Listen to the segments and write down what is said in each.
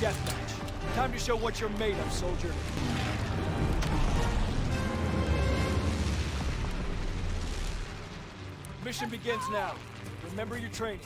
deathmatch. Time to show what you're made of, soldier. Mission begins now. Remember your training.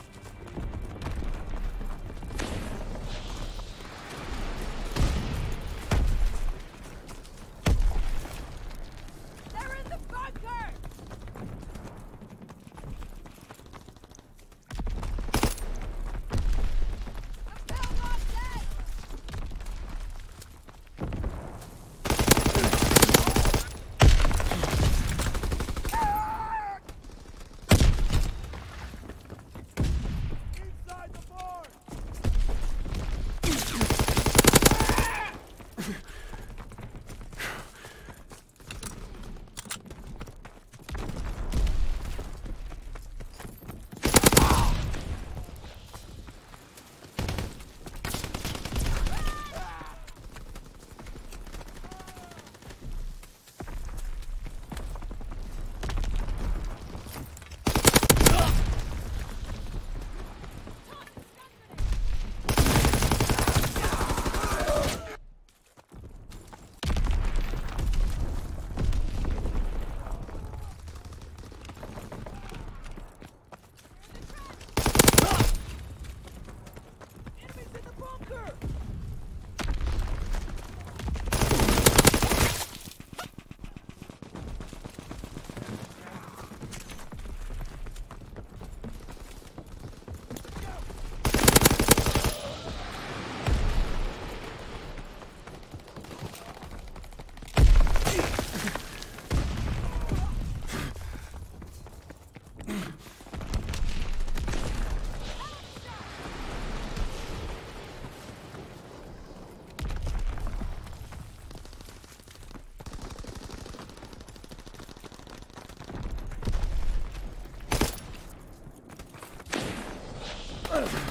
We're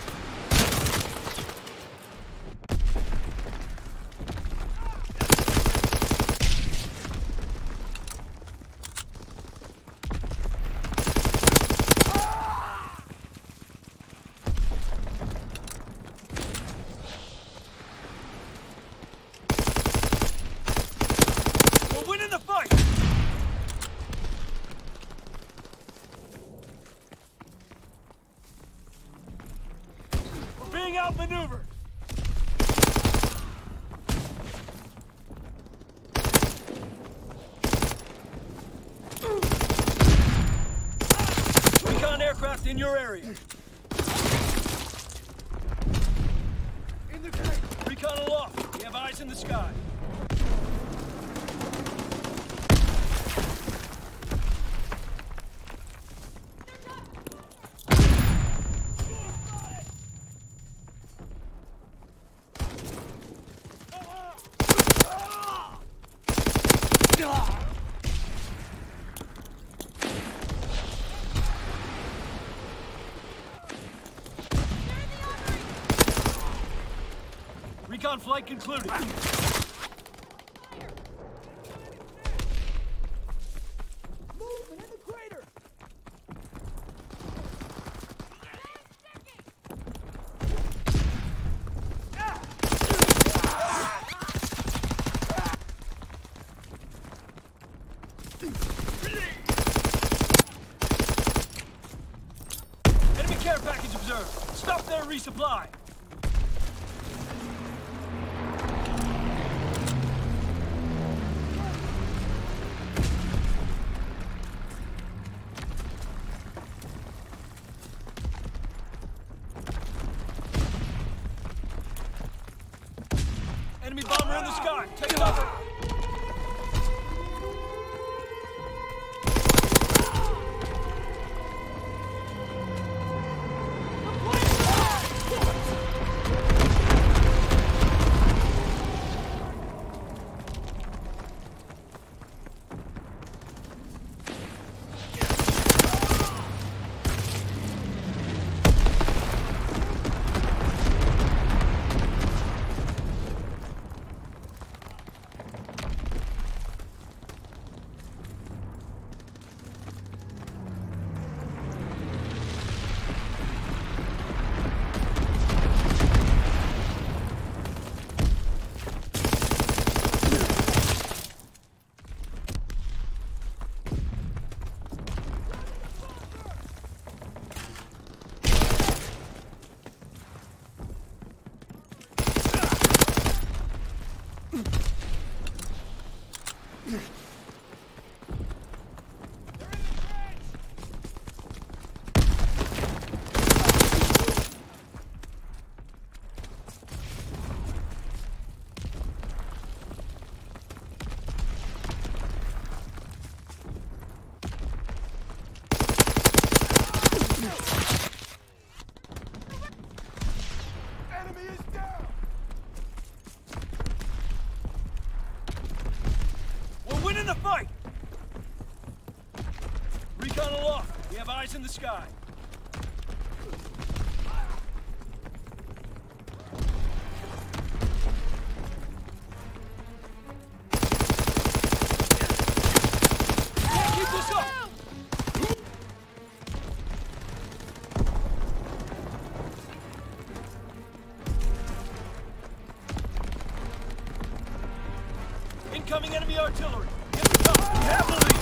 outmaneuvered! Recon aircraft in your area. In the. Recon aloft. We have eyes in the sky. Recon flight concluded. Enemy care package observed. Stop their resupply. In the sky. Take cover. Recon aloft. We have eyes in the sky. Incoming enemy artillery! Get the the lead!